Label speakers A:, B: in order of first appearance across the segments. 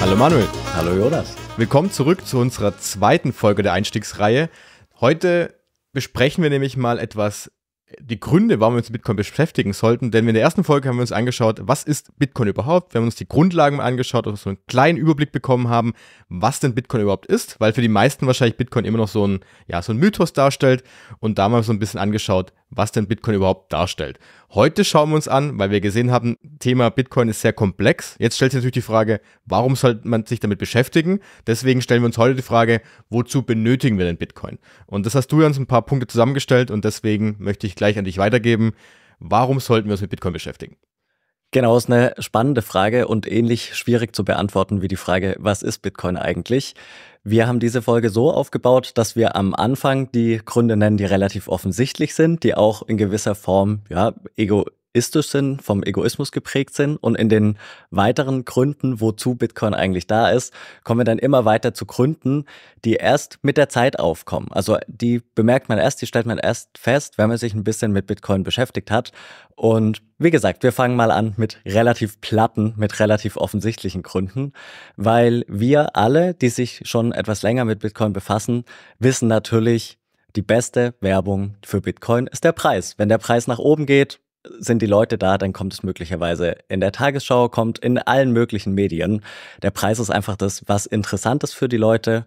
A: Hallo Manuel.
B: Hallo Jonas.
A: Willkommen zurück zu unserer zweiten Folge der Einstiegsreihe. Heute besprechen wir nämlich mal etwas die Gründe, warum wir uns mit Bitcoin beschäftigen sollten. Denn in der ersten Folge haben wir uns angeschaut, was ist Bitcoin überhaupt? Wir haben uns die Grundlagen angeschaut und so einen kleinen Überblick bekommen haben, was denn Bitcoin überhaupt ist, weil für die meisten wahrscheinlich Bitcoin immer noch so ein, ja, so ein Mythos darstellt. Und da haben wir so ein bisschen angeschaut, was denn Bitcoin überhaupt darstellt. Heute schauen wir uns an, weil wir gesehen haben, Thema Bitcoin ist sehr komplex. Jetzt stellt sich natürlich die Frage, warum sollte man sich damit beschäftigen? Deswegen stellen wir uns heute die Frage, wozu benötigen wir denn Bitcoin? Und das hast du uns ein paar Punkte zusammengestellt und deswegen möchte ich gleich an dich weitergeben. Warum sollten wir uns mit Bitcoin beschäftigen?
B: Genau, ist eine spannende Frage und ähnlich schwierig zu beantworten wie die Frage, was ist Bitcoin eigentlich? Wir haben diese Folge so aufgebaut, dass wir am Anfang die Gründe nennen, die relativ offensichtlich sind, die auch in gewisser Form ja, ego egoistisch sind, vom Egoismus geprägt sind. Und in den weiteren Gründen, wozu Bitcoin eigentlich da ist, kommen wir dann immer weiter zu Gründen, die erst mit der Zeit aufkommen. Also die bemerkt man erst, die stellt man erst fest, wenn man sich ein bisschen mit Bitcoin beschäftigt hat. Und wie gesagt, wir fangen mal an mit relativ platten, mit relativ offensichtlichen Gründen, weil wir alle, die sich schon etwas länger mit Bitcoin befassen, wissen natürlich, die beste Werbung für Bitcoin ist der Preis. Wenn der Preis nach oben geht, sind die Leute da, dann kommt es möglicherweise in der Tagesschau, kommt in allen möglichen Medien. Der Preis ist einfach das, was interessant ist für die Leute.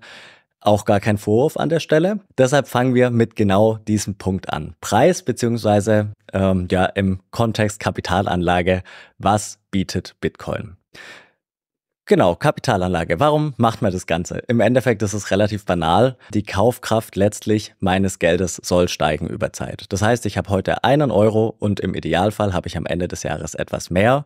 B: Auch gar kein Vorwurf an der Stelle. Deshalb fangen wir mit genau diesem Punkt an. Preis beziehungsweise ähm, ja im Kontext Kapitalanlage. Was bietet Bitcoin? Genau, Kapitalanlage. Warum macht man das Ganze? Im Endeffekt ist es relativ banal. Die Kaufkraft letztlich meines Geldes soll steigen über Zeit. Das heißt, ich habe heute einen Euro und im Idealfall habe ich am Ende des Jahres etwas mehr.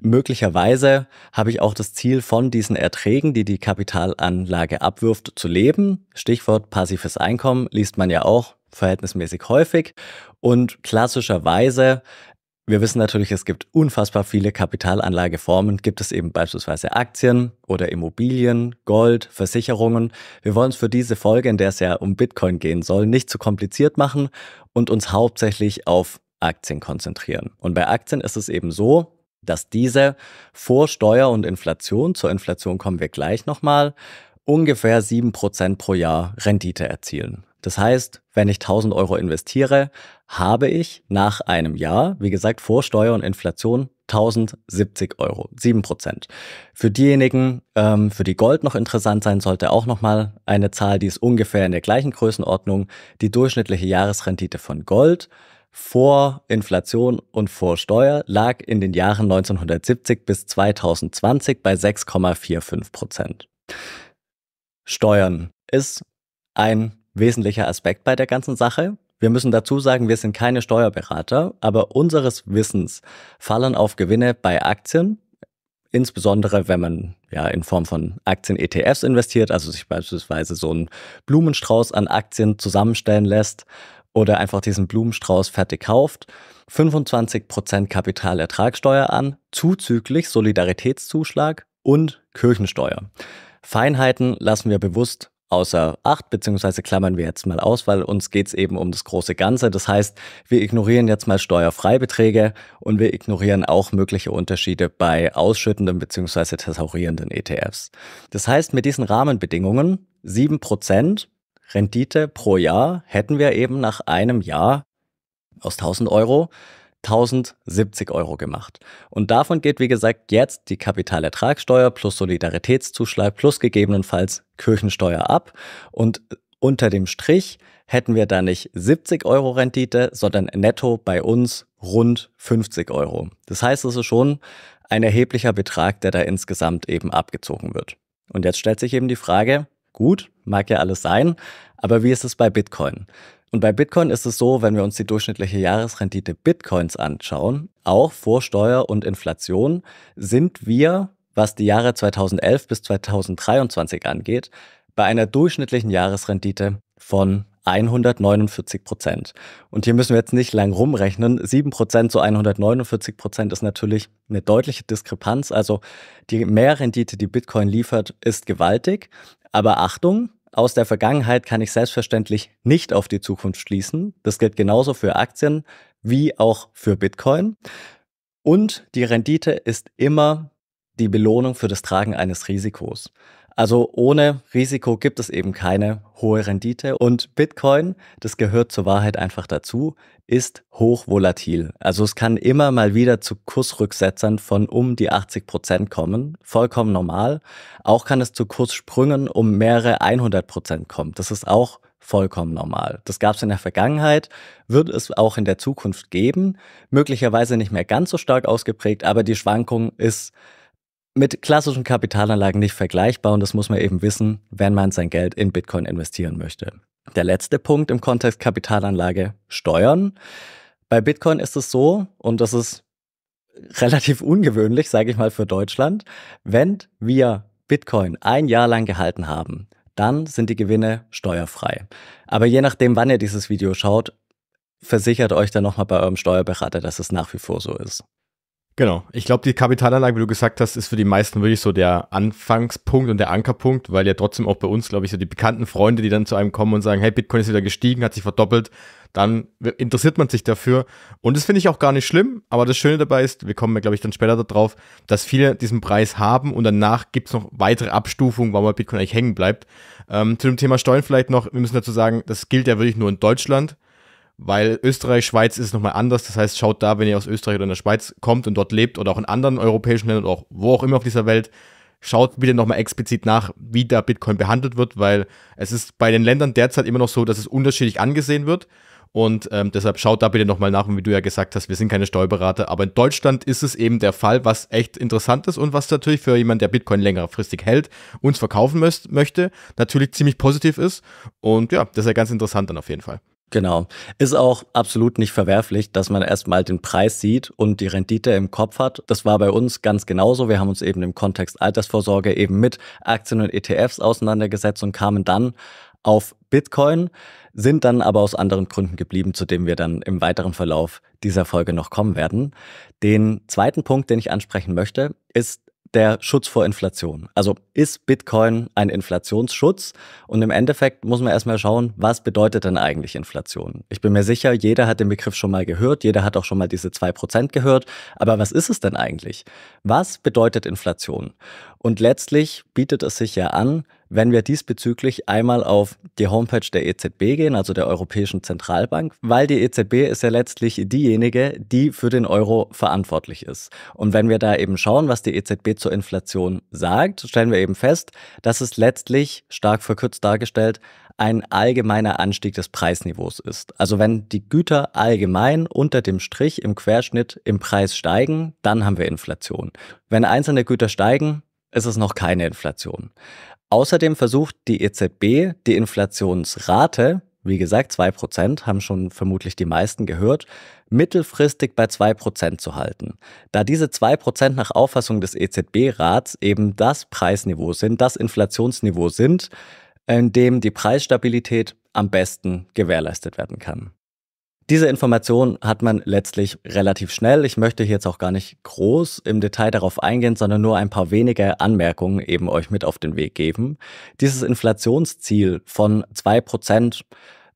B: Möglicherweise habe ich auch das Ziel von diesen Erträgen, die die Kapitalanlage abwirft, zu leben. Stichwort passives Einkommen liest man ja auch verhältnismäßig häufig. Und klassischerweise wir wissen natürlich, es gibt unfassbar viele Kapitalanlageformen. Gibt es eben beispielsweise Aktien oder Immobilien, Gold, Versicherungen. Wir wollen es für diese Folge, in der es ja um Bitcoin gehen soll, nicht zu kompliziert machen und uns hauptsächlich auf Aktien konzentrieren. Und bei Aktien ist es eben so, dass diese vor Steuer und Inflation, zur Inflation kommen wir gleich nochmal, ungefähr sieben Prozent pro Jahr Rendite erzielen. Das heißt, wenn ich 1000 Euro investiere, habe ich nach einem Jahr, wie gesagt, vor Steuer und Inflation 1070 Euro, 7 Prozent. Für diejenigen, ähm, für die Gold noch interessant sein sollte, auch nochmal eine Zahl, die ist ungefähr in der gleichen Größenordnung. Die durchschnittliche Jahresrendite von Gold vor Inflation und vor Steuer lag in den Jahren 1970 bis 2020 bei 6,45 Prozent. Steuern ist ein wesentlicher Aspekt bei der ganzen Sache. Wir müssen dazu sagen, wir sind keine Steuerberater, aber unseres Wissens fallen auf Gewinne bei Aktien, insbesondere wenn man ja in Form von Aktien-ETFs investiert, also sich beispielsweise so einen Blumenstrauß an Aktien zusammenstellen lässt oder einfach diesen Blumenstrauß fertig kauft, 25% Kapitalertragssteuer an, zuzüglich Solidaritätszuschlag und Kirchensteuer. Feinheiten lassen wir bewusst außer Acht, beziehungsweise klammern wir jetzt mal aus, weil uns geht es eben um das große Ganze. Das heißt, wir ignorieren jetzt mal Steuerfreibeträge und wir ignorieren auch mögliche Unterschiede bei ausschüttenden beziehungsweise thesaurierenden ETFs. Das heißt, mit diesen Rahmenbedingungen, sieben Prozent Rendite pro Jahr hätten wir eben nach einem Jahr aus 1000 Euro 1070 Euro gemacht. Und davon geht, wie gesagt, jetzt die Kapitalertragssteuer plus Solidaritätszuschlag plus gegebenenfalls Kirchensteuer ab. Und unter dem Strich hätten wir da nicht 70 Euro Rendite, sondern netto bei uns rund 50 Euro. Das heißt, es ist schon ein erheblicher Betrag, der da insgesamt eben abgezogen wird. Und jetzt stellt sich eben die Frage, gut, mag ja alles sein, aber wie ist es bei Bitcoin? Und bei Bitcoin ist es so, wenn wir uns die durchschnittliche Jahresrendite Bitcoins anschauen, auch vor Steuer und Inflation, sind wir, was die Jahre 2011 bis 2023 angeht, bei einer durchschnittlichen Jahresrendite von 149 Prozent. Und hier müssen wir jetzt nicht lang rumrechnen. 7 Prozent zu 149 Prozent ist natürlich eine deutliche Diskrepanz. Also die Mehrrendite, die Bitcoin liefert, ist gewaltig. Aber Achtung, aus der Vergangenheit kann ich selbstverständlich nicht auf die Zukunft schließen. Das gilt genauso für Aktien wie auch für Bitcoin. Und die Rendite ist immer die Belohnung für das Tragen eines Risikos. Also ohne Risiko gibt es eben keine hohe Rendite und Bitcoin, das gehört zur Wahrheit einfach dazu, ist hochvolatil. Also es kann immer mal wieder zu Kursrücksetzern von um die 80 Prozent kommen, vollkommen normal. Auch kann es zu Kurssprüngen um mehrere 100 Prozent kommen. Das ist auch vollkommen normal. Das gab es in der Vergangenheit, wird es auch in der Zukunft geben, möglicherweise nicht mehr ganz so stark ausgeprägt, aber die Schwankung ist mit klassischen Kapitalanlagen nicht vergleichbar und das muss man eben wissen, wenn man sein Geld in Bitcoin investieren möchte. Der letzte Punkt im Kontext Kapitalanlage, Steuern. Bei Bitcoin ist es so, und das ist relativ ungewöhnlich, sage ich mal, für Deutschland, wenn wir Bitcoin ein Jahr lang gehalten haben, dann sind die Gewinne steuerfrei. Aber je nachdem, wann ihr dieses Video schaut, versichert euch dann nochmal bei eurem Steuerberater, dass es nach wie vor so ist.
A: Genau. Ich glaube, die Kapitalanlage, wie du gesagt hast, ist für die meisten wirklich so der Anfangspunkt und der Ankerpunkt, weil ja trotzdem auch bei uns, glaube ich, so die bekannten Freunde, die dann zu einem kommen und sagen, hey, Bitcoin ist wieder gestiegen, hat sich verdoppelt, dann interessiert man sich dafür. Und das finde ich auch gar nicht schlimm, aber das Schöne dabei ist, wir kommen, glaube ich, dann später darauf, dass viele diesen Preis haben und danach gibt es noch weitere Abstufungen, warum Bitcoin eigentlich hängen bleibt. Ähm, zu dem Thema Steuern vielleicht noch, wir müssen dazu sagen, das gilt ja wirklich nur in Deutschland weil Österreich, Schweiz ist nochmal anders. Das heißt, schaut da, wenn ihr aus Österreich oder in der Schweiz kommt und dort lebt oder auch in anderen europäischen Ländern oder auch wo auch immer auf dieser Welt, schaut bitte nochmal explizit nach, wie da Bitcoin behandelt wird, weil es ist bei den Ländern derzeit immer noch so, dass es unterschiedlich angesehen wird. Und ähm, deshalb schaut da bitte nochmal nach, und wie du ja gesagt hast, wir sind keine Steuerberater, aber in Deutschland ist es eben der Fall, was echt interessant ist und was natürlich für jemanden, der Bitcoin längerfristig hält, uns verkaufen möchte, natürlich ziemlich positiv ist. Und ja, das ist ja ganz interessant dann auf jeden Fall.
B: Genau. Ist auch absolut nicht verwerflich, dass man erstmal den Preis sieht und die Rendite im Kopf hat. Das war bei uns ganz genauso. Wir haben uns eben im Kontext Altersvorsorge eben mit Aktien und ETFs auseinandergesetzt und kamen dann auf Bitcoin, sind dann aber aus anderen Gründen geblieben, zu dem wir dann im weiteren Verlauf dieser Folge noch kommen werden. Den zweiten Punkt, den ich ansprechen möchte, ist der Schutz vor Inflation. Also ist Bitcoin ein Inflationsschutz? Und im Endeffekt muss man erstmal schauen, was bedeutet denn eigentlich Inflation? Ich bin mir sicher, jeder hat den Begriff schon mal gehört, jeder hat auch schon mal diese zwei Prozent gehört. Aber was ist es denn eigentlich? Was bedeutet Inflation? Und letztlich bietet es sich ja an, wenn wir diesbezüglich einmal auf die Homepage der EZB gehen, also der Europäischen Zentralbank, weil die EZB ist ja letztlich diejenige, die für den Euro verantwortlich ist. Und wenn wir da eben schauen, was die EZB zur Inflation sagt, stellen wir eben fest, dass es letztlich, stark verkürzt dargestellt, ein allgemeiner Anstieg des Preisniveaus ist. Also wenn die Güter allgemein unter dem Strich im Querschnitt im Preis steigen, dann haben wir Inflation. Wenn einzelne Güter steigen, ist es noch keine Inflation. Außerdem versucht die EZB, die Inflationsrate, wie gesagt, 2%, haben schon vermutlich die meisten gehört, mittelfristig bei 2% zu halten. Da diese 2% nach Auffassung des EZB-Rats eben das Preisniveau sind, das Inflationsniveau sind, in dem die Preisstabilität am besten gewährleistet werden kann. Diese Information hat man letztlich relativ schnell. Ich möchte hier jetzt auch gar nicht groß im Detail darauf eingehen, sondern nur ein paar wenige Anmerkungen eben euch mit auf den Weg geben. Dieses Inflationsziel von zwei Prozent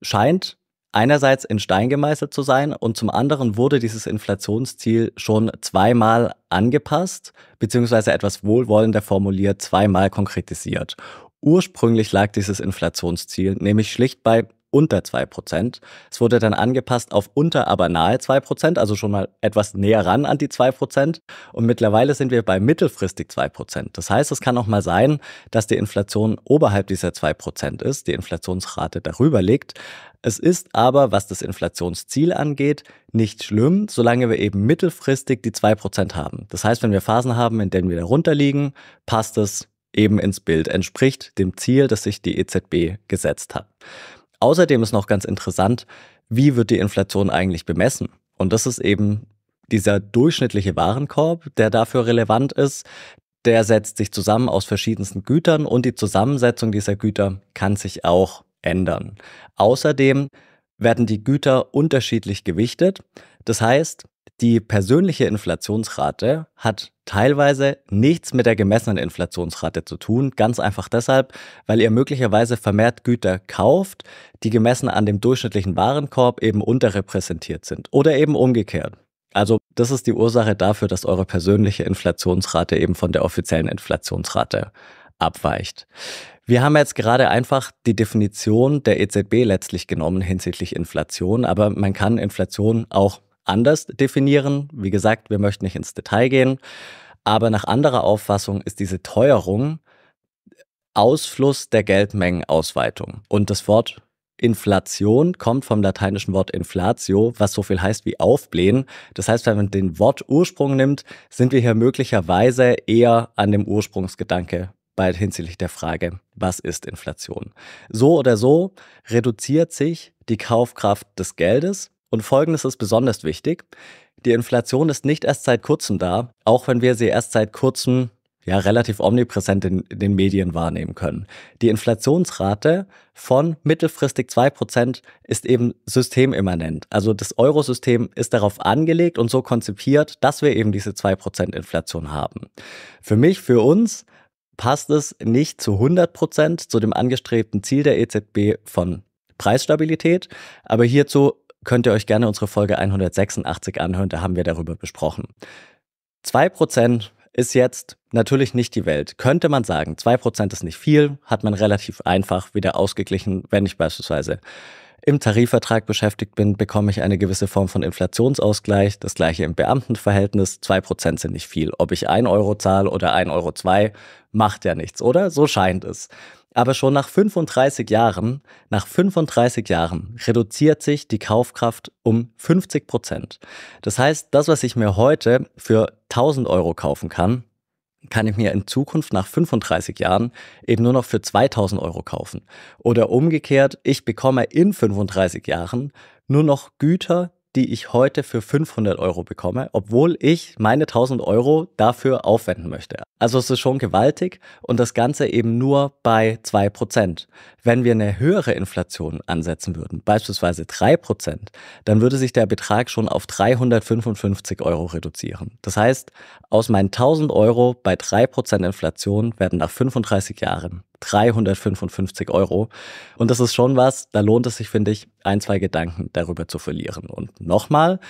B: scheint einerseits in Stein gemeißelt zu sein und zum anderen wurde dieses Inflationsziel schon zweimal angepasst, beziehungsweise etwas wohlwollender formuliert, zweimal konkretisiert. Ursprünglich lag dieses Inflationsziel nämlich schlicht bei unter 2%. Es wurde dann angepasst auf unter, aber nahe 2%, also schon mal etwas näher ran an die 2%. Und mittlerweile sind wir bei mittelfristig 2%. Das heißt, es kann auch mal sein, dass die Inflation oberhalb dieser 2% ist, die Inflationsrate darüber liegt. Es ist aber, was das Inflationsziel angeht, nicht schlimm, solange wir eben mittelfristig die 2% haben. Das heißt, wenn wir Phasen haben, in denen wir darunter liegen, passt es eben ins Bild, entspricht dem Ziel, das sich die EZB gesetzt hat. Außerdem ist noch ganz interessant, wie wird die Inflation eigentlich bemessen? Und das ist eben dieser durchschnittliche Warenkorb, der dafür relevant ist. Der setzt sich zusammen aus verschiedensten Gütern und die Zusammensetzung dieser Güter kann sich auch ändern. Außerdem werden die Güter unterschiedlich gewichtet. Das heißt, die persönliche Inflationsrate hat teilweise nichts mit der gemessenen Inflationsrate zu tun, ganz einfach deshalb, weil ihr möglicherweise vermehrt Güter kauft, die gemessen an dem durchschnittlichen Warenkorb eben unterrepräsentiert sind oder eben umgekehrt. Also das ist die Ursache dafür, dass eure persönliche Inflationsrate eben von der offiziellen Inflationsrate abweicht. Wir haben jetzt gerade einfach die Definition der EZB letztlich genommen hinsichtlich Inflation, aber man kann Inflation auch anders definieren. Wie gesagt, wir möchten nicht ins Detail gehen, aber nach anderer Auffassung ist diese Teuerung Ausfluss der Geldmengenausweitung. Und das Wort Inflation kommt vom lateinischen Wort inflatio, was so viel heißt wie aufblähen. Das heißt, wenn man den Wortursprung nimmt, sind wir hier möglicherweise eher an dem Ursprungsgedanke bei hinsichtlich der Frage, was ist Inflation? So oder so reduziert sich die Kaufkraft des Geldes und folgendes ist besonders wichtig. Die Inflation ist nicht erst seit kurzem da, auch wenn wir sie erst seit kurzem ja relativ omnipräsent in, in den Medien wahrnehmen können. Die Inflationsrate von mittelfristig zwei Prozent ist eben systemimmanent. Also das Eurosystem ist darauf angelegt und so konzipiert, dass wir eben diese zwei Prozent Inflation haben. Für mich, für uns passt es nicht zu 100 Prozent zu dem angestrebten Ziel der EZB von Preisstabilität, aber hierzu könnt ihr euch gerne unsere Folge 186 anhören, da haben wir darüber besprochen. Zwei Prozent ist jetzt natürlich nicht die Welt. Könnte man sagen, 2% ist nicht viel, hat man relativ einfach wieder ausgeglichen, wenn ich beispielsweise im Tarifvertrag beschäftigt bin, bekomme ich eine gewisse Form von Inflationsausgleich. Das gleiche im Beamtenverhältnis. 2% sind nicht viel. Ob ich 1 Euro zahle oder 1,02 Euro, macht ja nichts, oder? So scheint es. Aber schon nach 35 Jahren, nach 35 Jahren reduziert sich die Kaufkraft um 50 Prozent. Das heißt, das, was ich mir heute für 1000 Euro kaufen kann, kann ich mir in Zukunft nach 35 Jahren eben nur noch für 2000 Euro kaufen. Oder umgekehrt, ich bekomme in 35 Jahren nur noch Güter, die ich heute für 500 Euro bekomme, obwohl ich meine 1000 Euro dafür aufwenden möchte. Also es ist schon gewaltig und das Ganze eben nur bei 2%. Wenn wir eine höhere Inflation ansetzen würden, beispielsweise 3%, dann würde sich der Betrag schon auf 355 Euro reduzieren. Das heißt, aus meinen 1000 Euro bei 3% Inflation werden nach 35 Jahren 355 Euro. Und das ist schon was, da lohnt es sich, finde ich, ein, zwei Gedanken darüber zu verlieren. Und nochmal,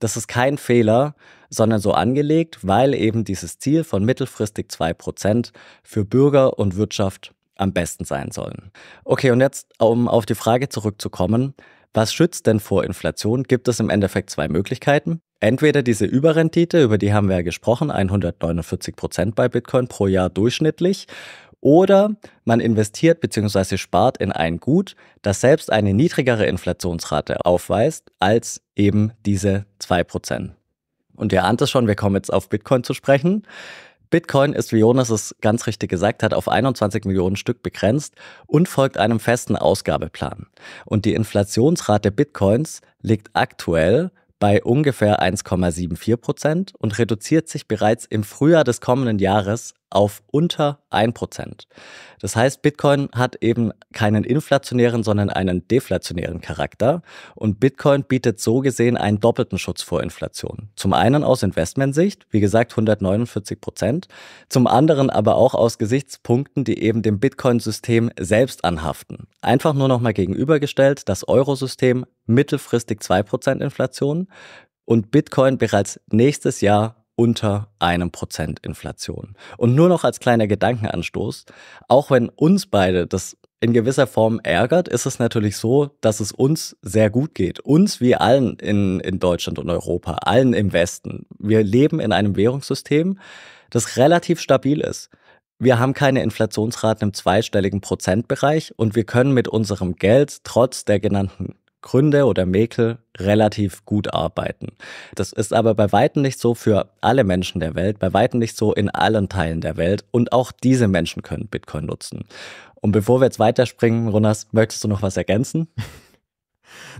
B: das ist kein Fehler, sondern so angelegt, weil eben dieses Ziel von mittelfristig 2% für Bürger und Wirtschaft am besten sein sollen. Okay, und jetzt, um auf die Frage zurückzukommen, was schützt denn vor Inflation? Gibt es im Endeffekt zwei Möglichkeiten. Entweder diese Überrendite, über die haben wir ja gesprochen, 149 Prozent bei Bitcoin pro Jahr durchschnittlich, oder man investiert bzw. spart in ein Gut, das selbst eine niedrigere Inflationsrate aufweist als eben diese 2%. Und ihr ahnt es schon, wir kommen jetzt auf Bitcoin zu sprechen. Bitcoin ist, wie Jonas es ganz richtig gesagt hat, auf 21 Millionen Stück begrenzt und folgt einem festen Ausgabeplan. Und die Inflationsrate Bitcoins liegt aktuell bei ungefähr 1,74 Prozent und reduziert sich bereits im Frühjahr des kommenden Jahres auf unter 1%. Das heißt, Bitcoin hat eben keinen inflationären, sondern einen deflationären Charakter. Und Bitcoin bietet so gesehen einen doppelten Schutz vor Inflation. Zum einen aus Investmentsicht, wie gesagt 149 Prozent. Zum anderen aber auch aus Gesichtspunkten, die eben dem Bitcoin-System selbst anhaften. Einfach nur nochmal gegenübergestellt, das Eurosystem mittelfristig 2% Inflation und Bitcoin bereits nächstes Jahr unter einem Prozent Inflation. Und nur noch als kleiner Gedankenanstoß, auch wenn uns beide das in gewisser Form ärgert, ist es natürlich so, dass es uns sehr gut geht. Uns wie allen in, in Deutschland und Europa, allen im Westen. Wir leben in einem Währungssystem, das relativ stabil ist. Wir haben keine Inflationsraten im zweistelligen Prozentbereich und wir können mit unserem Geld trotz der genannten Gründe oder Mäkel relativ gut arbeiten. Das ist aber bei weitem nicht so für alle Menschen der Welt, bei weitem nicht so in allen Teilen der Welt und auch diese Menschen können Bitcoin nutzen. Und bevor wir jetzt weiterspringen, Ronas, möchtest du noch was ergänzen?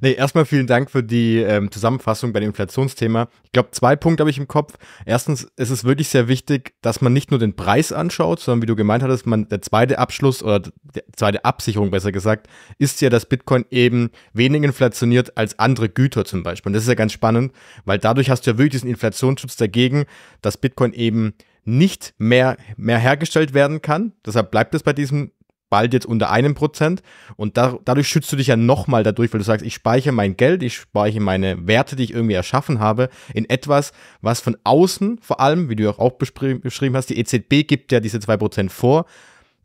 A: Nee, erstmal vielen Dank für die ähm, Zusammenfassung bei dem Inflationsthema. Ich glaube, zwei Punkte habe ich im Kopf. Erstens ist es wirklich sehr wichtig, dass man nicht nur den Preis anschaut, sondern wie du gemeint hattest, man, der zweite Abschluss oder die zweite Absicherung besser gesagt, ist ja, dass Bitcoin eben weniger inflationiert als andere Güter zum Beispiel. Und das ist ja ganz spannend, weil dadurch hast du ja wirklich diesen Inflationsschutz dagegen, dass Bitcoin eben nicht mehr, mehr hergestellt werden kann. Deshalb bleibt es bei diesem bald jetzt unter einem Prozent und da, dadurch schützt du dich ja nochmal dadurch, weil du sagst, ich speichere mein Geld, ich speichere meine Werte, die ich irgendwie erschaffen habe, in etwas, was von außen vor allem, wie du auch, auch beschrieben hast, die EZB gibt ja diese zwei Prozent vor.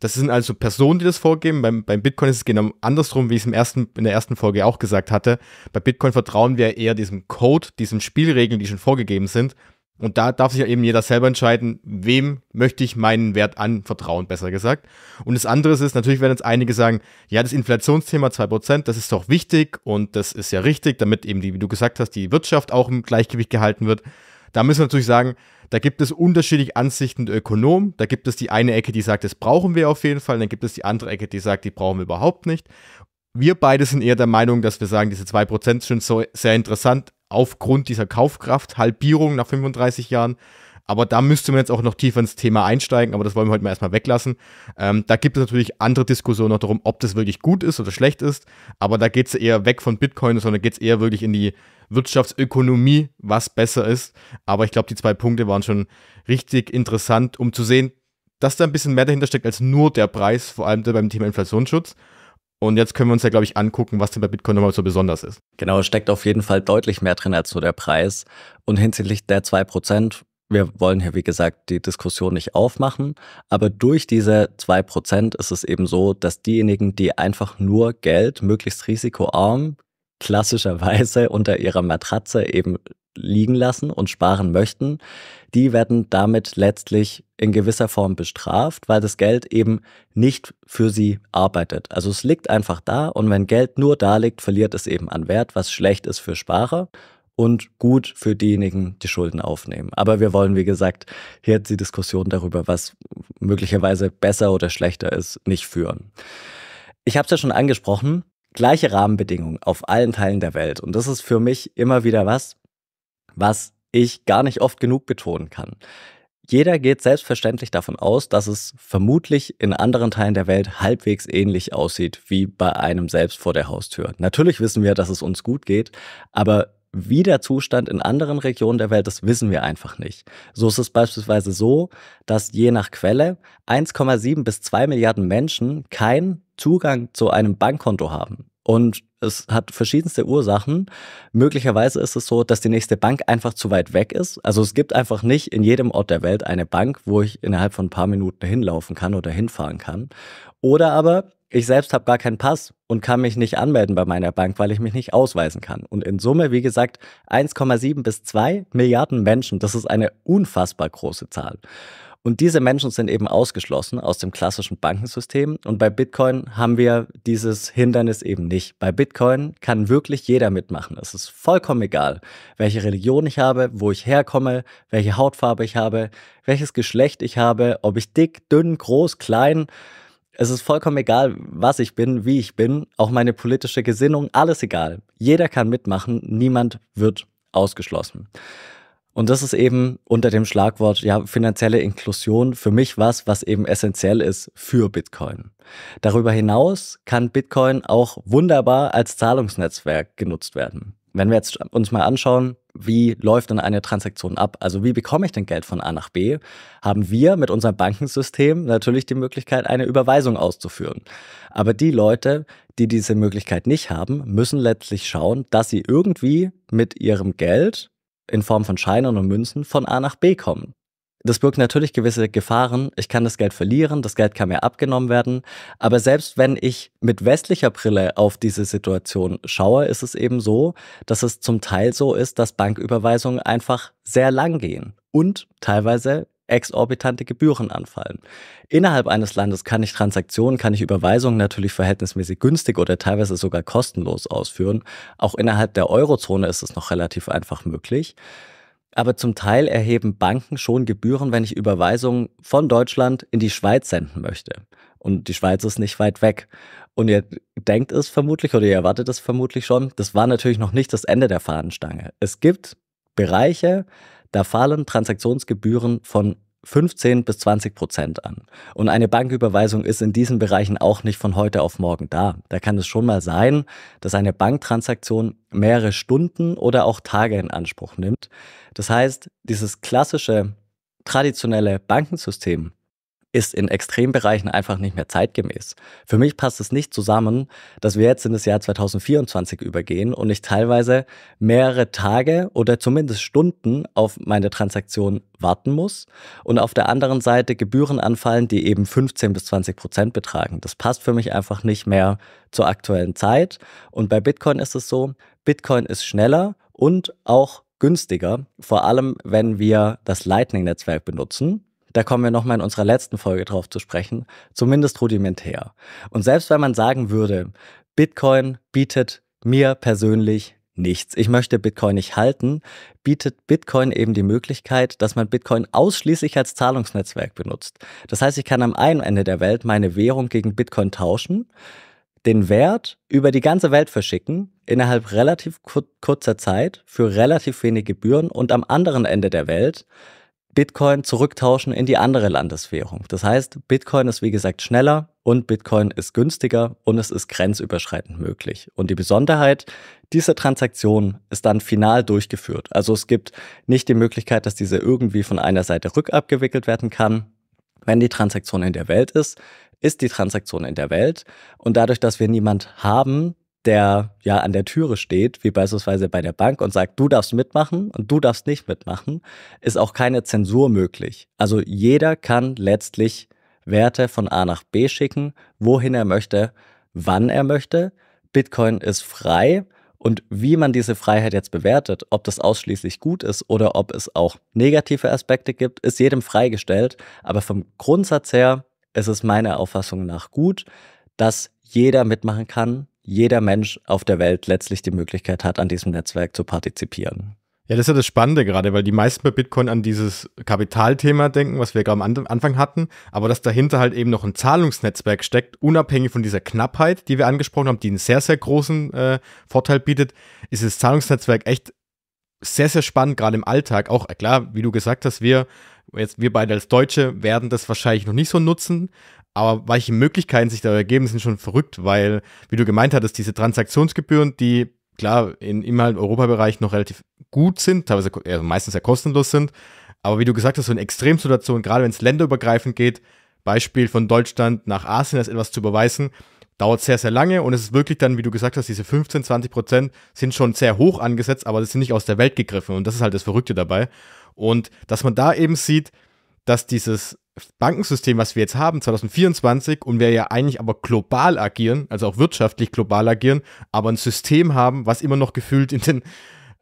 A: Das sind also Personen, die das vorgeben. Beim, beim Bitcoin ist es genau andersrum, wie ich es im ersten, in der ersten Folge auch gesagt hatte. Bei Bitcoin vertrauen wir eher diesem Code, diesen Spielregeln, die schon vorgegeben sind. Und da darf sich ja eben jeder selber entscheiden, wem möchte ich meinen Wert anvertrauen, besser gesagt. Und das andere ist, natürlich werden jetzt einige sagen, ja, das Inflationsthema 2%, das ist doch wichtig und das ist ja richtig, damit eben, die, wie du gesagt hast, die Wirtschaft auch im Gleichgewicht gehalten wird. Da müssen wir natürlich sagen, da gibt es unterschiedliche Ansichten der Ökonomen. Da gibt es die eine Ecke, die sagt, das brauchen wir auf jeden Fall. Dann gibt es die andere Ecke, die sagt, die brauchen wir überhaupt nicht. Wir beide sind eher der Meinung, dass wir sagen, diese 2% sind so sehr interessant, aufgrund dieser Kaufkraft, Halbierung nach 35 Jahren. Aber da müsste man jetzt auch noch tiefer ins Thema einsteigen, aber das wollen wir heute mal erstmal weglassen. Ähm, da gibt es natürlich andere Diskussionen noch darum, ob das wirklich gut ist oder schlecht ist. Aber da geht es eher weg von Bitcoin, sondern geht es eher wirklich in die Wirtschaftsökonomie, was besser ist. Aber ich glaube, die zwei Punkte waren schon richtig interessant, um zu sehen, dass da ein bisschen mehr dahinter steckt als nur der Preis, vor allem beim Thema Inflationsschutz. Und jetzt können wir uns ja, glaube ich, angucken, was denn bei Bitcoin nochmal so besonders ist.
B: Genau, es steckt auf jeden Fall deutlich mehr drin als nur der Preis. Und hinsichtlich der 2%, wir wollen hier, wie gesagt, die Diskussion nicht aufmachen, aber durch diese 2% ist es eben so, dass diejenigen, die einfach nur Geld möglichst risikoarm klassischerweise unter ihrer Matratze eben liegen lassen und sparen möchten, die werden damit letztlich in gewisser Form bestraft, weil das Geld eben nicht für sie arbeitet. Also es liegt einfach da und wenn Geld nur da liegt, verliert es eben an Wert, was schlecht ist für Sparer und gut für diejenigen, die Schulden aufnehmen. Aber wir wollen, wie gesagt, hier die Diskussion darüber, was möglicherweise besser oder schlechter ist, nicht führen. Ich habe es ja schon angesprochen, gleiche Rahmenbedingungen auf allen Teilen der Welt. Und das ist für mich immer wieder was, was ich gar nicht oft genug betonen kann. Jeder geht selbstverständlich davon aus, dass es vermutlich in anderen Teilen der Welt halbwegs ähnlich aussieht wie bei einem selbst vor der Haustür. Natürlich wissen wir, dass es uns gut geht, aber wie der Zustand in anderen Regionen der Welt ist, wissen wir einfach nicht. So ist es beispielsweise so, dass je nach Quelle 1,7 bis 2 Milliarden Menschen keinen Zugang zu einem Bankkonto haben. Und es hat verschiedenste Ursachen. Möglicherweise ist es so, dass die nächste Bank einfach zu weit weg ist. Also es gibt einfach nicht in jedem Ort der Welt eine Bank, wo ich innerhalb von ein paar Minuten hinlaufen kann oder hinfahren kann. Oder aber ich selbst habe gar keinen Pass und kann mich nicht anmelden bei meiner Bank, weil ich mich nicht ausweisen kann. Und in Summe, wie gesagt, 1,7 bis 2 Milliarden Menschen. Das ist eine unfassbar große Zahl. Und diese Menschen sind eben ausgeschlossen aus dem klassischen Bankensystem. Und bei Bitcoin haben wir dieses Hindernis eben nicht. Bei Bitcoin kann wirklich jeder mitmachen. Es ist vollkommen egal, welche Religion ich habe, wo ich herkomme, welche Hautfarbe ich habe, welches Geschlecht ich habe, ob ich dick, dünn, groß, klein. Es ist vollkommen egal, was ich bin, wie ich bin, auch meine politische Gesinnung, alles egal. Jeder kann mitmachen, niemand wird ausgeschlossen. Und das ist eben unter dem Schlagwort ja, finanzielle Inklusion für mich was, was eben essentiell ist für Bitcoin. Darüber hinaus kann Bitcoin auch wunderbar als Zahlungsnetzwerk genutzt werden. Wenn wir jetzt uns mal anschauen, wie läuft denn eine Transaktion ab? Also wie bekomme ich denn Geld von A nach B? Haben wir mit unserem Bankensystem natürlich die Möglichkeit, eine Überweisung auszuführen. Aber die Leute, die diese Möglichkeit nicht haben, müssen letztlich schauen, dass sie irgendwie mit ihrem Geld in Form von Scheinen und Münzen von A nach B kommen. Das birgt natürlich gewisse Gefahren. Ich kann das Geld verlieren, das Geld kann mir abgenommen werden. Aber selbst wenn ich mit westlicher Brille auf diese Situation schaue, ist es eben so, dass es zum Teil so ist, dass Banküberweisungen einfach sehr lang gehen und teilweise exorbitante Gebühren anfallen. Innerhalb eines Landes kann ich Transaktionen, kann ich Überweisungen natürlich verhältnismäßig günstig oder teilweise sogar kostenlos ausführen. Auch innerhalb der Eurozone ist es noch relativ einfach möglich. Aber zum Teil erheben Banken schon Gebühren, wenn ich Überweisungen von Deutschland in die Schweiz senden möchte. Und die Schweiz ist nicht weit weg. Und ihr denkt es vermutlich oder ihr erwartet es vermutlich schon, das war natürlich noch nicht das Ende der Fahnenstange. Es gibt Bereiche, da fallen Transaktionsgebühren von 15 bis 20 Prozent an. Und eine Banküberweisung ist in diesen Bereichen auch nicht von heute auf morgen da. Da kann es schon mal sein, dass eine Banktransaktion mehrere Stunden oder auch Tage in Anspruch nimmt. Das heißt, dieses klassische, traditionelle Bankensystem ist in Extrembereichen einfach nicht mehr zeitgemäß. Für mich passt es nicht zusammen, dass wir jetzt in das Jahr 2024 übergehen und ich teilweise mehrere Tage oder zumindest Stunden auf meine Transaktion warten muss und auf der anderen Seite Gebühren anfallen, die eben 15 bis 20 Prozent betragen. Das passt für mich einfach nicht mehr zur aktuellen Zeit. Und bei Bitcoin ist es so, Bitcoin ist schneller und auch günstiger, vor allem wenn wir das Lightning-Netzwerk benutzen. Da kommen wir nochmal in unserer letzten Folge drauf zu sprechen, zumindest rudimentär. Und selbst wenn man sagen würde, Bitcoin bietet mir persönlich nichts, ich möchte Bitcoin nicht halten, bietet Bitcoin eben die Möglichkeit, dass man Bitcoin ausschließlich als Zahlungsnetzwerk benutzt. Das heißt, ich kann am einen Ende der Welt meine Währung gegen Bitcoin tauschen, den Wert über die ganze Welt verschicken, innerhalb relativ kurzer Zeit, für relativ wenig Gebühren und am anderen Ende der Welt Bitcoin zurücktauschen in die andere Landeswährung. Das heißt, Bitcoin ist wie gesagt schneller und Bitcoin ist günstiger und es ist grenzüberschreitend möglich. Und die Besonderheit dieser Transaktion ist dann final durchgeführt. Also es gibt nicht die Möglichkeit, dass diese irgendwie von einer Seite rückabgewickelt werden kann. Wenn die Transaktion in der Welt ist, ist die Transaktion in der Welt. Und dadurch, dass wir niemand haben, der ja an der Türe steht, wie beispielsweise bei der Bank und sagt, du darfst mitmachen und du darfst nicht mitmachen, ist auch keine Zensur möglich. Also jeder kann letztlich Werte von A nach B schicken, wohin er möchte, wann er möchte. Bitcoin ist frei und wie man diese Freiheit jetzt bewertet, ob das ausschließlich gut ist oder ob es auch negative Aspekte gibt, ist jedem freigestellt. Aber vom Grundsatz her ist es meiner Auffassung nach gut, dass jeder mitmachen kann, jeder Mensch auf der Welt letztlich die Möglichkeit hat, an diesem Netzwerk zu partizipieren.
A: Ja, das ist ja das Spannende gerade, weil die meisten bei Bitcoin an dieses Kapitalthema denken, was wir gerade am Anfang hatten, aber dass dahinter halt eben noch ein Zahlungsnetzwerk steckt, unabhängig von dieser Knappheit, die wir angesprochen haben, die einen sehr, sehr großen äh, Vorteil bietet, ist das Zahlungsnetzwerk echt sehr, sehr spannend, gerade im Alltag. Auch klar, wie du gesagt hast, wir, jetzt wir beide als Deutsche werden das wahrscheinlich noch nicht so nutzen, aber welche Möglichkeiten sich da ergeben, sind schon verrückt, weil, wie du gemeint hattest, diese Transaktionsgebühren, die klar in, im halt Europabereich noch relativ gut sind, teilweise äh, meistens ja kostenlos sind, aber wie du gesagt hast, so in Extremsituationen, gerade wenn es länderübergreifend geht, Beispiel von Deutschland nach Asien, das etwas zu überweisen, dauert sehr, sehr lange und es ist wirklich dann, wie du gesagt hast, diese 15, 20 Prozent sind schon sehr hoch angesetzt, aber das sind nicht aus der Welt gegriffen und das ist halt das Verrückte dabei. Und dass man da eben sieht, dass dieses Bankensystem, was wir jetzt haben, 2024, und wir ja eigentlich aber global agieren, also auch wirtschaftlich global agieren, aber ein System haben, was immer noch gefühlt in den,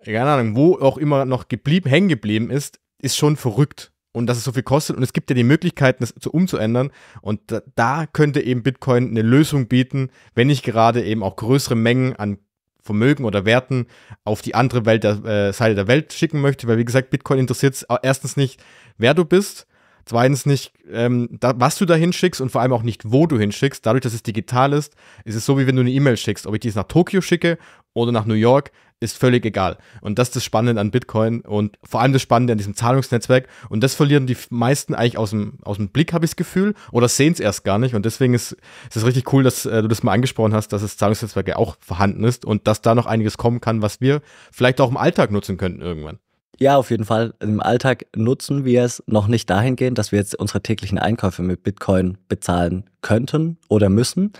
A: keine Ahnung, wo auch immer noch geblieben, hängen geblieben ist, ist schon verrückt. Und dass es so viel kostet und es gibt ja die Möglichkeiten, das zu umzuändern. Und da, da könnte eben Bitcoin eine Lösung bieten, wenn ich gerade eben auch größere Mengen an Vermögen oder Werten auf die andere Welt der, äh, Seite der Welt schicken möchte, weil wie gesagt, Bitcoin interessiert erstens nicht, wer du bist, Zweitens nicht, ähm, da, was du da hinschickst und vor allem auch nicht, wo du hinschickst. Dadurch, dass es digital ist, ist es so, wie wenn du eine E-Mail schickst. Ob ich dies nach Tokio schicke oder nach New York, ist völlig egal. Und das ist das Spannende an Bitcoin und vor allem das Spannende an diesem Zahlungsnetzwerk. Und das verlieren die meisten eigentlich aus dem, aus dem Blick, habe ich das Gefühl, oder sehen es erst gar nicht. Und deswegen ist, ist es richtig cool, dass äh, du das mal angesprochen hast, dass das Zahlungsnetzwerk ja auch vorhanden ist und dass da noch einiges kommen kann, was wir vielleicht auch im Alltag nutzen könnten irgendwann.
B: Ja, auf jeden Fall. Im Alltag nutzen wir es noch nicht dahingehend, dass wir jetzt unsere täglichen Einkäufe mit Bitcoin bezahlen könnten oder müssen.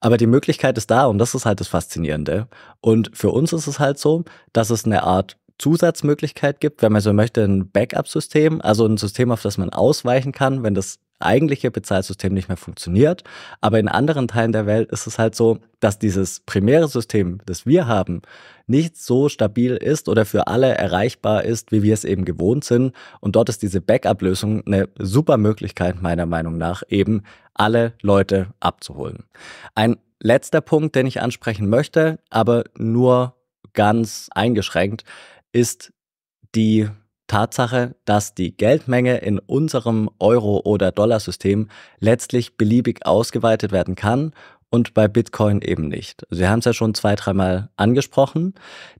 B: Aber die Möglichkeit ist da und das ist halt das Faszinierende. Und für uns ist es halt so, dass es eine Art Zusatzmöglichkeit gibt, wenn man so möchte, ein Backup-System, also ein System, auf das man ausweichen kann, wenn das eigentliche Bezahlsystem nicht mehr funktioniert. Aber in anderen Teilen der Welt ist es halt so, dass dieses primäre System, das wir haben, nicht so stabil ist oder für alle erreichbar ist, wie wir es eben gewohnt sind. Und dort ist diese Backup-Lösung eine super Möglichkeit, meiner Meinung nach, eben alle Leute abzuholen. Ein letzter Punkt, den ich ansprechen möchte, aber nur ganz eingeschränkt, ist die Tatsache, dass die Geldmenge in unserem Euro- oder Dollarsystem letztlich beliebig ausgeweitet werden kann und bei Bitcoin eben nicht. Sie haben es ja schon zwei, dreimal angesprochen.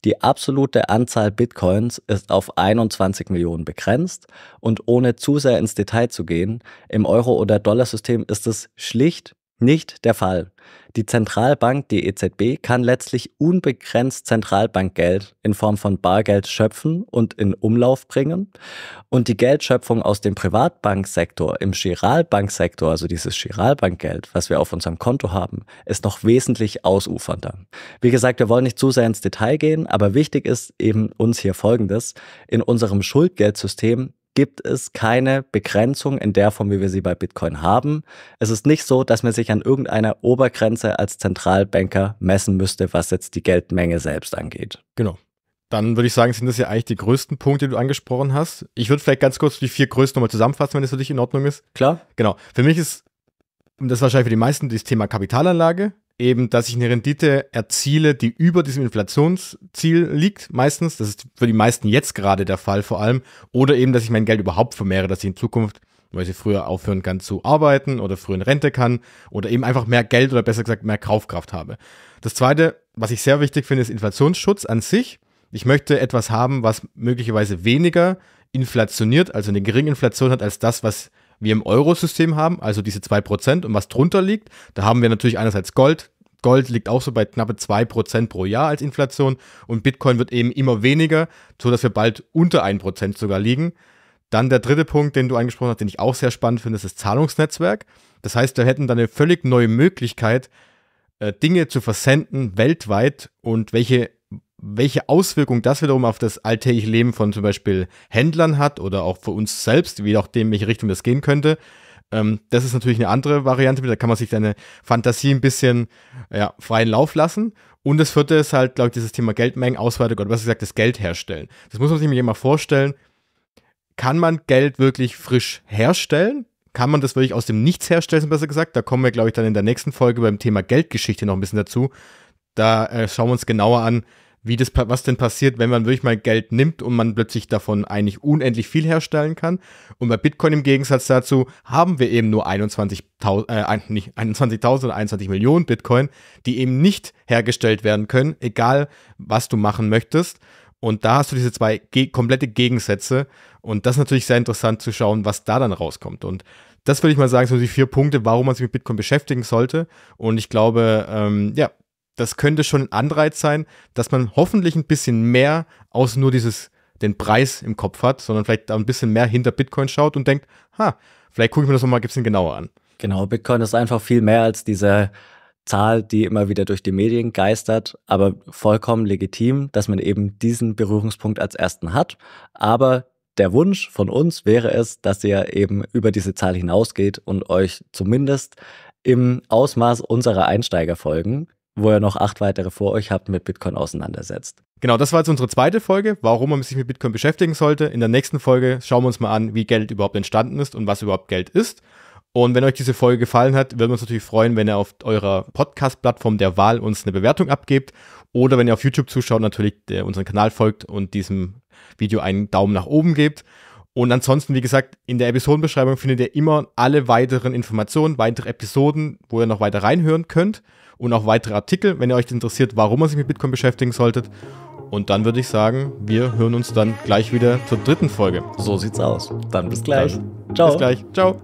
B: Die absolute Anzahl Bitcoins ist auf 21 Millionen begrenzt und ohne zu sehr ins Detail zu gehen, im Euro- oder Dollarsystem ist es schlicht nicht der Fall. Die Zentralbank, die EZB, kann letztlich unbegrenzt Zentralbankgeld in Form von Bargeld schöpfen und in Umlauf bringen. Und die Geldschöpfung aus dem Privatbanksektor im Giralbanksektor, also dieses Giralbankgeld, was wir auf unserem Konto haben, ist noch wesentlich ausufernder. Wie gesagt, wir wollen nicht zu sehr ins Detail gehen, aber wichtig ist eben uns hier Folgendes. In unserem Schuldgeldsystem gibt es keine Begrenzung in der Form, wie wir sie bei Bitcoin haben. Es ist nicht so, dass man sich an irgendeiner Obergrenze als Zentralbanker messen müsste, was jetzt die Geldmenge selbst angeht.
A: Genau. Dann würde ich sagen, sind das ja eigentlich die größten Punkte, die du angesprochen hast. Ich würde vielleicht ganz kurz die vier größten nochmal zusammenfassen, wenn das für dich in Ordnung ist.
B: Klar.
A: Genau. Für mich ist, das ist wahrscheinlich für die meisten, das Thema Kapitalanlage eben, dass ich eine Rendite erziele, die über diesem Inflationsziel liegt, meistens. Das ist für die meisten jetzt gerade der Fall vor allem. Oder eben, dass ich mein Geld überhaupt vermehre, dass ich in Zukunft, weil ich früher aufhören kann zu arbeiten oder früher in Rente kann oder eben einfach mehr Geld oder besser gesagt mehr Kaufkraft habe. Das zweite, was ich sehr wichtig finde, ist Inflationsschutz an sich. Ich möchte etwas haben, was möglicherweise weniger inflationiert, also eine geringe Inflation hat als das, was wir im Eurosystem haben, also diese 2% und was drunter liegt. Da haben wir natürlich einerseits Gold. Gold liegt auch so bei knappe 2% pro Jahr als Inflation und Bitcoin wird eben immer weniger, sodass wir bald unter 1% sogar liegen. Dann der dritte Punkt, den du angesprochen hast, den ich auch sehr spannend finde, ist das Zahlungsnetzwerk. Das heißt, wir hätten dann eine völlig neue Möglichkeit, äh, Dinge zu versenden weltweit und welche welche Auswirkung das wiederum auf das alltägliche Leben von zum Beispiel Händlern hat oder auch für uns selbst, wie auch dem, welche Richtung das gehen könnte. Ähm, das ist natürlich eine andere Variante, da kann man sich seine Fantasie ein bisschen ja, freien Lauf lassen. Und das vierte ist halt, glaube ich, dieses Thema Geldmengen, Ausweitung oder was gesagt, das Geld herstellen. Das muss man sich mal vorstellen. Kann man Geld wirklich frisch herstellen? Kann man das wirklich aus dem Nichts herstellen, besser gesagt? Da kommen wir, glaube ich, dann in der nächsten Folge beim Thema Geldgeschichte noch ein bisschen dazu. Da äh, schauen wir uns genauer an, wie das, was denn passiert, wenn man wirklich mal Geld nimmt und man plötzlich davon eigentlich unendlich viel herstellen kann. Und bei Bitcoin im Gegensatz dazu haben wir eben nur 21.000, äh, nicht 21.000 oder 21 Millionen Bitcoin, die eben nicht hergestellt werden können, egal was du machen möchtest. Und da hast du diese zwei ge komplette Gegensätze. Und das ist natürlich sehr interessant zu schauen, was da dann rauskommt. Und das würde ich mal sagen, so die vier Punkte, warum man sich mit Bitcoin beschäftigen sollte. Und ich glaube, ähm, ja, das könnte schon ein Anreiz sein, dass man hoffentlich ein bisschen mehr aus nur dieses, den Preis im Kopf hat, sondern vielleicht ein bisschen mehr hinter Bitcoin schaut und denkt, ha, vielleicht gucke ich mir das nochmal ein bisschen genauer an.
B: Genau, Bitcoin ist einfach viel mehr als diese Zahl, die immer wieder durch die Medien geistert, aber vollkommen legitim, dass man eben diesen Berührungspunkt als ersten hat. Aber der Wunsch von uns wäre es, dass ihr eben über diese Zahl hinausgeht und euch zumindest im Ausmaß unserer Einsteigerfolgen wo ihr noch acht weitere vor euch habt, mit Bitcoin auseinandersetzt.
A: Genau, das war jetzt unsere zweite Folge, warum man sich mit Bitcoin beschäftigen sollte. In der nächsten Folge schauen wir uns mal an, wie Geld überhaupt entstanden ist und was überhaupt Geld ist. Und wenn euch diese Folge gefallen hat, würden wir uns natürlich freuen, wenn ihr auf eurer Podcast-Plattform der Wahl uns eine Bewertung abgebt. Oder wenn ihr auf YouTube zuschaut, natürlich unseren Kanal folgt und diesem Video einen Daumen nach oben gebt. Und ansonsten, wie gesagt, in der Episodenbeschreibung findet ihr immer alle weiteren Informationen, weitere Episoden, wo ihr noch weiter reinhören könnt und auch weitere Artikel, wenn ihr euch interessiert, warum man sich mit Bitcoin beschäftigen solltet. Und dann würde ich sagen, wir hören uns dann gleich wieder zur dritten Folge.
B: So sieht's aus. Dann bis gleich.
A: Dann, Ciao. Bis gleich. Ciao.